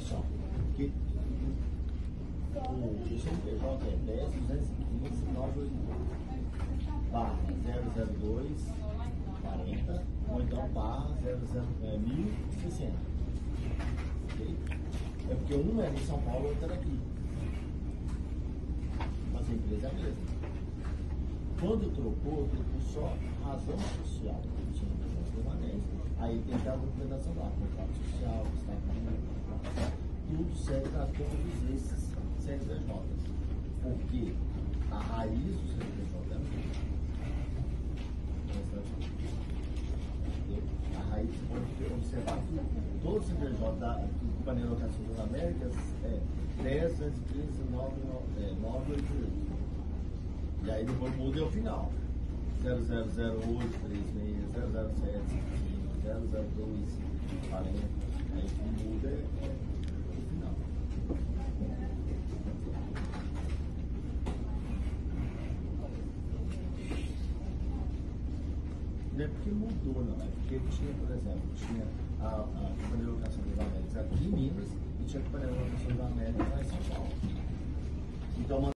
só, que o, CNPJ é 10 215 980 barra 002 40 ou então barra 00, é, 1060. Ok? É porque um é de São Paulo outro é daqui. Mas a empresa é a mesma. Quando trocou, trocou só razão social, aí tem que a documentação lá, contrato social, serve para todos esses CNPJs. Porque a raiz do CNPJ é a. A raiz pode observar que todo o CNPJ da Companhia de Locação das Américas é 10, 215, 9, 988. E aí depois muda é o final. 0008, 36, 007, 002, 40. Aí o que muda é, é o final. Não é porque mudou, não. É porque tinha, por exemplo, tinha a, a Companhia de Locação das Américas aqui em Minas e tinha a Companhia de Locação das Américas lá em São Paulo. Então,